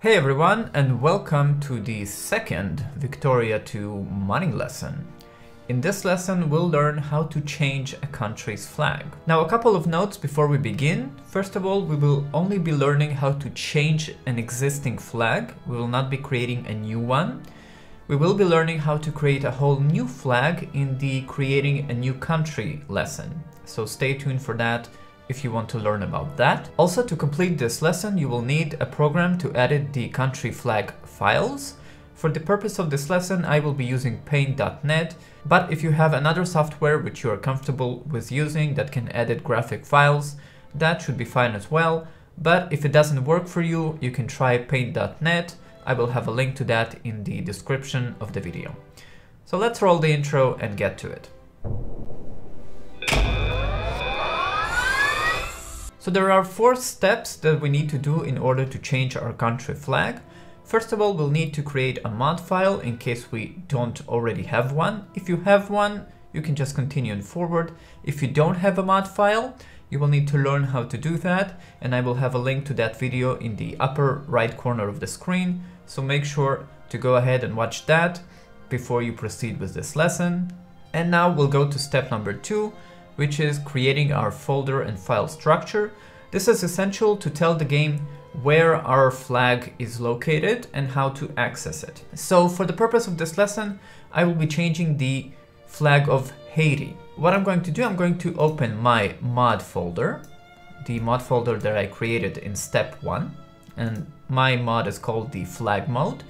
Hey everyone and welcome to the second Victoria 2 modding lesson. In this lesson we'll learn how to change a country's flag. Now a couple of notes before we begin. First of all we will only be learning how to change an existing flag. We will not be creating a new one. We will be learning how to create a whole new flag in the creating a new country lesson. So stay tuned for that if you want to learn about that. Also to complete this lesson you will need a program to edit the country flag files. For the purpose of this lesson I will be using paint.net but if you have another software which you are comfortable with using that can edit graphic files that should be fine as well but if it doesn't work for you you can try paint.net. I will have a link to that in the description of the video. So let's roll the intro and get to it. So there are four steps that we need to do in order to change our country flag. First of all, we'll need to create a mod file in case we don't already have one. If you have one, you can just continue on forward. If you don't have a mod file, you will need to learn how to do that and I will have a link to that video in the upper right corner of the screen. So make sure to go ahead and watch that before you proceed with this lesson. And now we'll go to step number two, which is creating our folder and file structure. This is essential to tell the game where our flag is located and how to access it. So for the purpose of this lesson, I will be changing the flag of Haiti. What I'm going to do, I'm going to open my mod folder, the mod folder that I created in step one, and my mod is called the flag mod.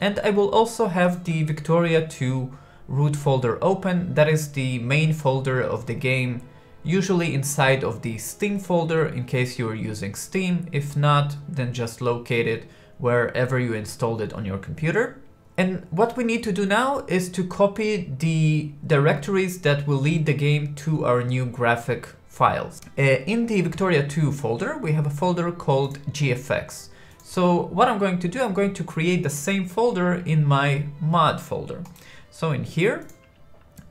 And I will also have the Victoria 2 root folder open. That is the main folder of the game, usually inside of the Steam folder in case you're using Steam. If not, then just locate it wherever you installed it on your computer. And what we need to do now is to copy the directories that will lead the game to our new graphic files. Uh, in the Victoria 2 folder, we have a folder called GFX. So what I'm going to do, I'm going to create the same folder in my mod folder. So in here,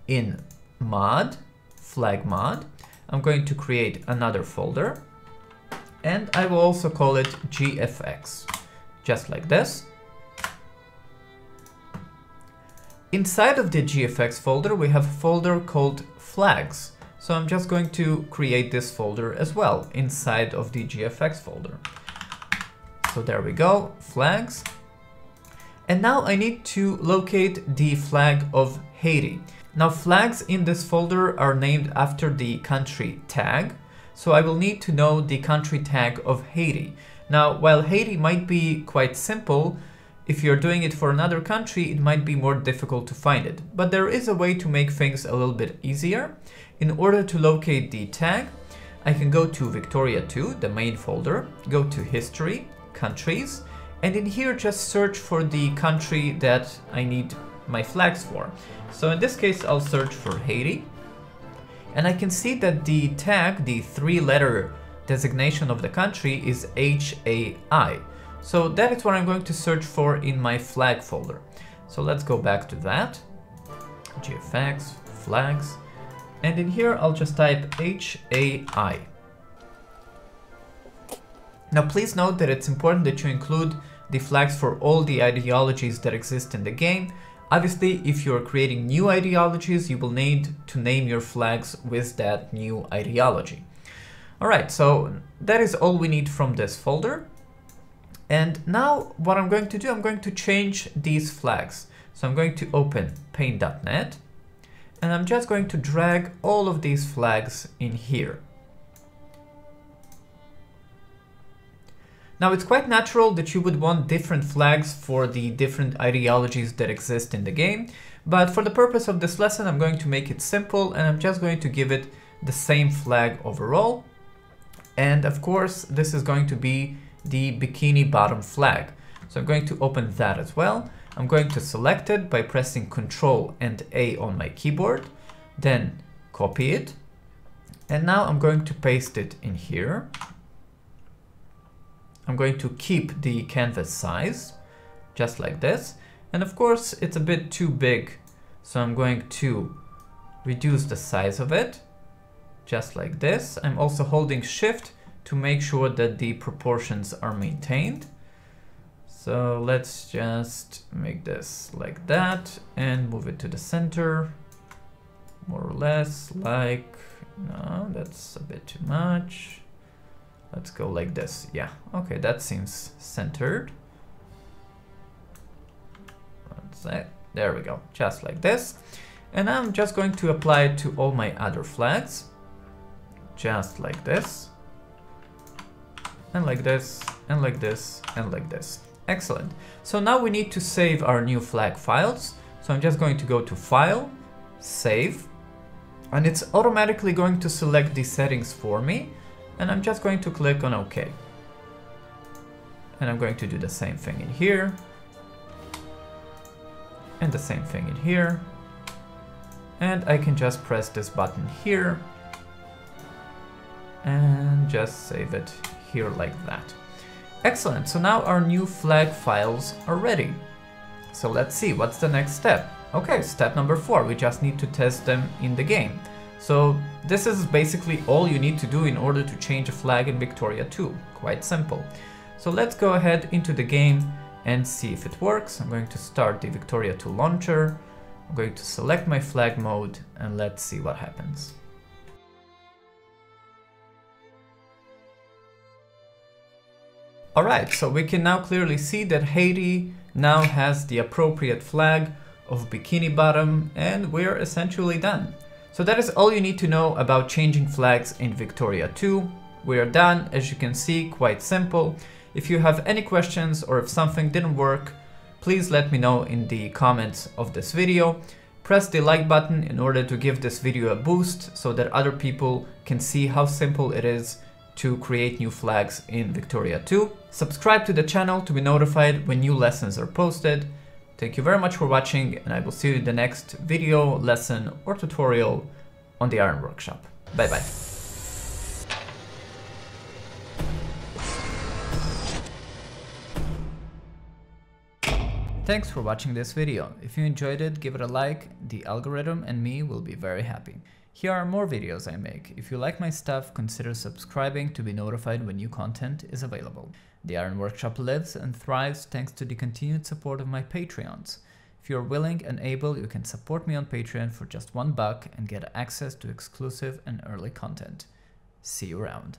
in mod, flag mod, I'm going to create another folder and I will also call it GFX, just like this. Inside of the GFX folder, we have a folder called flags. So I'm just going to create this folder as well inside of the GFX folder. So there we go, flags. And now I need to locate the flag of Haiti. Now flags in this folder are named after the country tag. So I will need to know the country tag of Haiti. Now, while Haiti might be quite simple, if you're doing it for another country, it might be more difficult to find it. But there is a way to make things a little bit easier. In order to locate the tag, I can go to Victoria 2, the main folder, go to History, Countries, and in here just search for the country that I need my flags for. So in this case I'll search for Haiti and I can see that the tag, the three letter designation of the country is HAI. So that is what I'm going to search for in my flag folder. So let's go back to that. GFX, flags. And in here I'll just type HAI. Now please note that it's important that you include the flags for all the ideologies that exist in the game. Obviously, if you're creating new ideologies, you will need to name your flags with that new ideology. Alright, so that is all we need from this folder. And now what I'm going to do, I'm going to change these flags. So I'm going to open paint.net and I'm just going to drag all of these flags in here. Now it's quite natural that you would want different flags for the different ideologies that exist in the game, but for the purpose of this lesson I'm going to make it simple and I'm just going to give it the same flag overall. And of course this is going to be the bikini bottom flag. So I'm going to open that as well. I'm going to select it by pressing Ctrl and A on my keyboard, then copy it. And now I'm going to paste it in here. I'm going to keep the canvas size, just like this. And of course, it's a bit too big, so I'm going to reduce the size of it, just like this. I'm also holding shift to make sure that the proportions are maintained. So let's just make this like that and move it to the center. More or less like, no, that's a bit too much. Let's go like this. Yeah, okay, that seems centered. There we go, just like this. And I'm just going to apply it to all my other flags. Just like this. And like this, and like this, and like this. Excellent. So now we need to save our new flag files. So I'm just going to go to File, Save, and it's automatically going to select the settings for me. And I'm just going to click on OK. And I'm going to do the same thing in here. And the same thing in here. And I can just press this button here. And just save it here like that. Excellent, so now our new flag files are ready. So let's see, what's the next step? Okay, step number four, we just need to test them in the game. So this is basically all you need to do in order to change a flag in Victoria 2. Quite simple. So let's go ahead into the game and see if it works. I'm going to start the Victoria 2 launcher. I'm going to select my flag mod and let's see what happens. Alright, so we can now clearly see that Haiti now has the appropriate flag of Bikini Bottom and we're essentially done. So that is all you need to know about changing flags in Victoria 2. We are done, as you can see, quite simple. If you have any questions or if something didn't work, please let me know in the comments of this video. Press the like button in order to give this video a boost so that other people can see how simple it is to create new flags in Victoria 2. Subscribe to the channel to be notified when new lessons are posted. Thank you very much for watching and I will see you in the next video, lesson or tutorial on the Iron Workshop. Bye bye. Thanks for watching this video. If you enjoyed it, give it a like, the algorithm and me will be very happy. Here are more videos I make. If you like my stuff, consider subscribing to be notified when new content is available. The Iron Workshop lives and thrives thanks to the continued support of my Patreons. If you're willing and able, you can support me on Patreon for just one buck and get access to exclusive and early content. See you around.